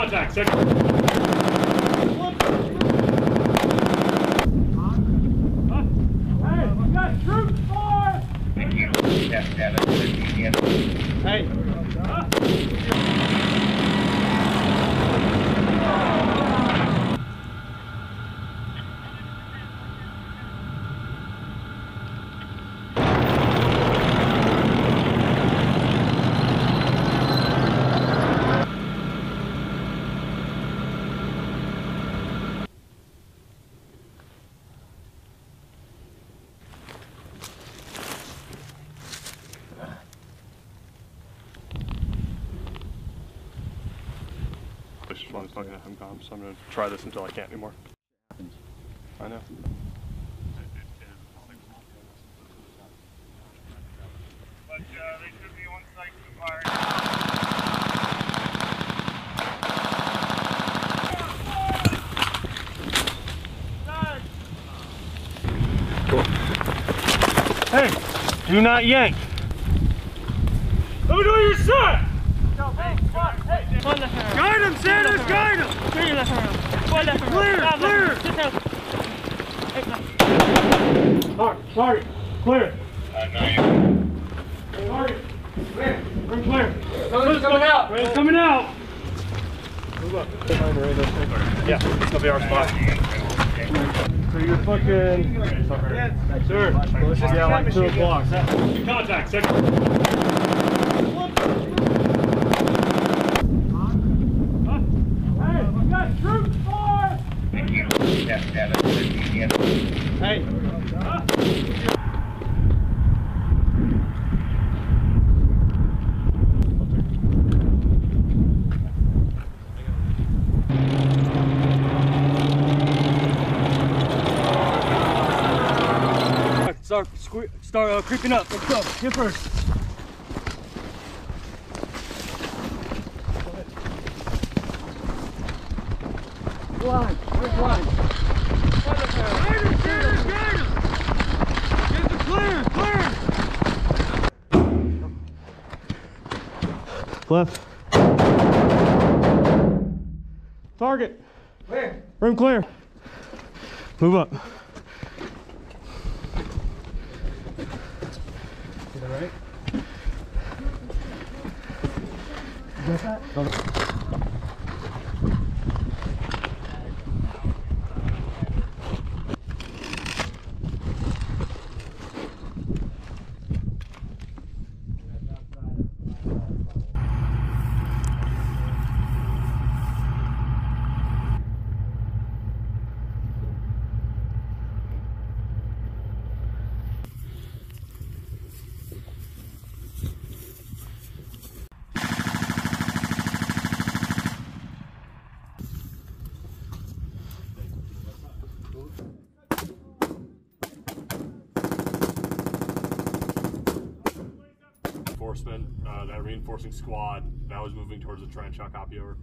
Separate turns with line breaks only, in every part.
Contact, second.
Hey, we got troops, boys! Hey.
One's not gonna have gone, so I'm gonna try this until I can't anymore. I know.
But to.
Hey, do not yank. Let me know your shot. Guide him, Sanders, guide him. Clear, clear. Target, target, clear. Target, clear, we're clear.
Someone's coming out!
Ray's coming out. Move up. Yeah, it's gonna be our spot. So you're fucking. Sir. Yeah, like two o'clock. Contact, second. Start, uh, creeping up. Let's go. Get first.
Line, where's line?
Left. Target.
Where?
Room clear. Move up.
To the right?
Enforcement, uh, that reinforcing squad that was moving towards the trench. I'll copy over.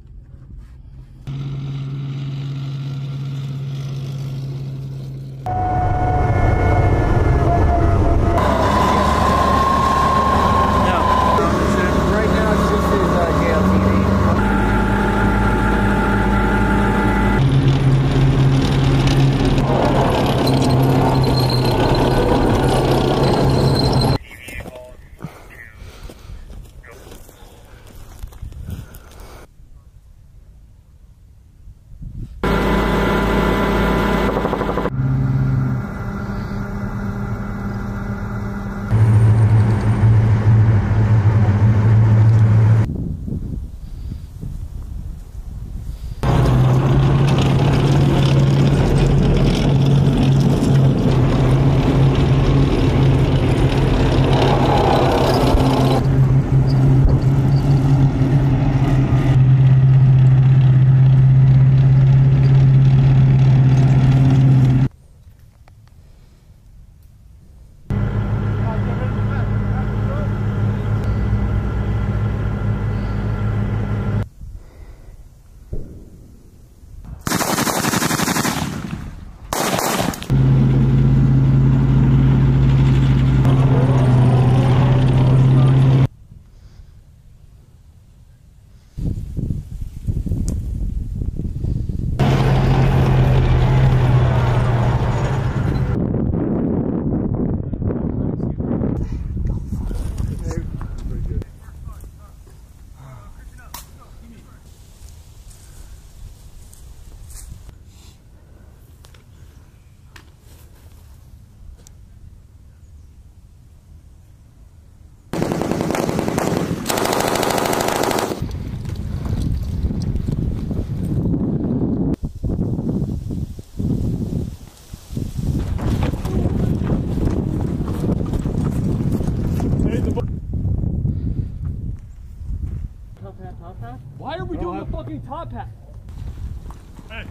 Hey,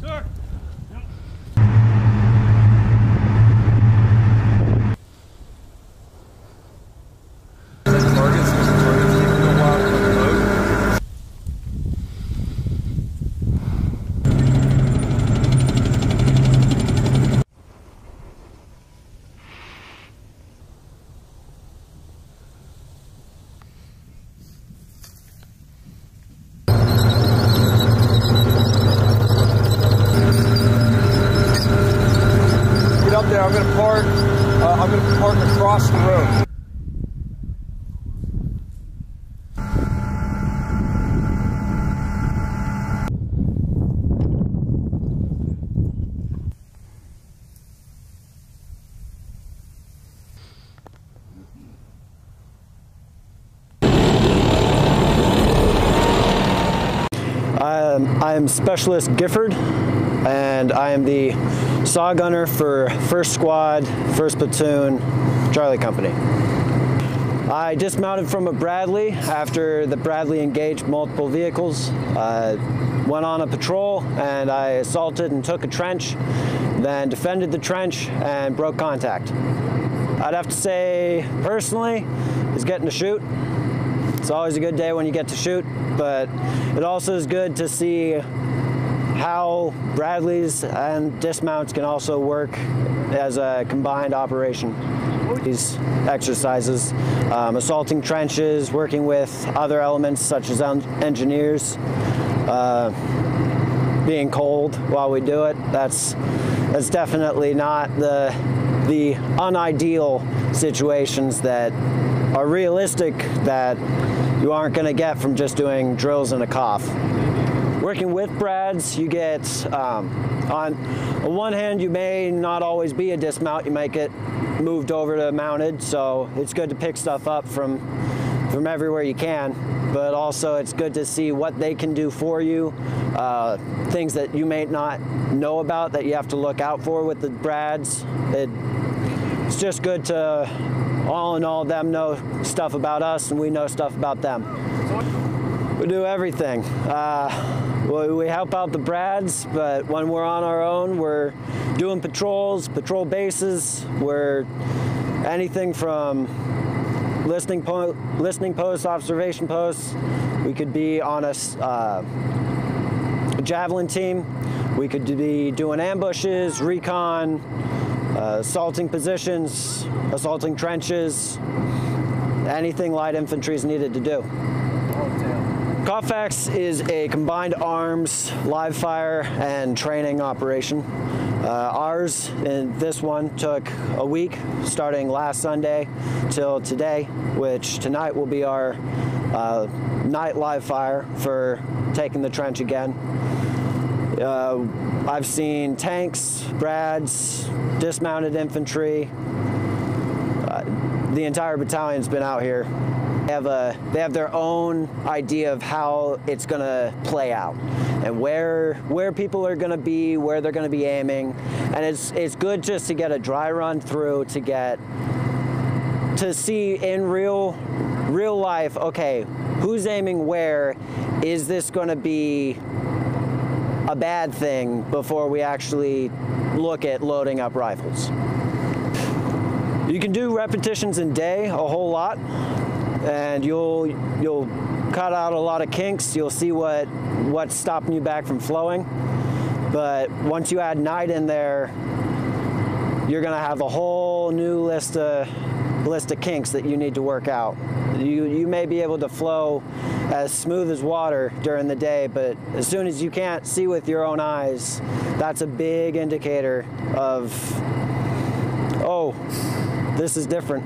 sir.
Targets, targets taking a while to load. Get up there. I'm gonna park. Uh, I'm gonna park across the road.
I'm, I'm Specialist Gifford, and I am the saw gunner for 1st Squad, 1st Platoon, Charlie Company. I dismounted from a Bradley after the Bradley engaged multiple vehicles. Uh, went on a patrol and I assaulted and took a trench, then defended the trench and broke contact. I'd have to say, personally, is getting to shoot. It's always a good day when you get to shoot, but it also is good to see how Bradleys and dismounts can also work as a combined operation. These exercises, um, assaulting trenches, working with other elements such as en- engineers, uh, being cold while we do it. That's that's definitely not the the unideal situations that are realistic that you aren't going to get from just doing drills in a cough. Working with Brads, you get um, on, on one hand, you may not always be a dismount. You might get moved over to mounted, so it's good to pick stuff up from from everywhere you can. But also, it's good to see what they can do for you, uh, things that you may not know about that you have to look out for with the Brads. It, it's just good to, all in all, them know stuff about us and we know stuff about them. We do everything. Uh, we, we help out the Brads, but when we're on our own, we're doing patrols, patrol bases. We're anything from listening, po- listening posts, observation posts. We could be on a uh, a javelin team. We could be doing ambushes, recon, uh, assaulting positions, assaulting trenches, anything light infantry is needed to do. CALFEX is a combined arms, live fire, and training operation. Uh, ours, in this one, took a week, starting last Sunday till today, which tonight will be our uh, night live fire for taking the trench again. Uh, I've seen tanks, Brads, dismounted infantry. Uh, the entire battalion's been out here. They have a they have their own idea of how it's gonna play out and where where people are gonna be, where they're gonna be aiming, and it's it's good just to get a dry run through to get to see in real real life. Okay, who's aiming where? Is this gonna be a bad thing before we actually look at loading up rifles. You can do repetitions in day a whole lot, and you'll you'll cut out a lot of kinks. You'll see what what's stopping you back from flowing. But once you add night in there, you're gonna have a whole new list of list of kinks that you need to work out. You you may be able to flow as smooth as water during the day, but as soon as you can't see with your own eyes, that's a big indicator of oh, this is different.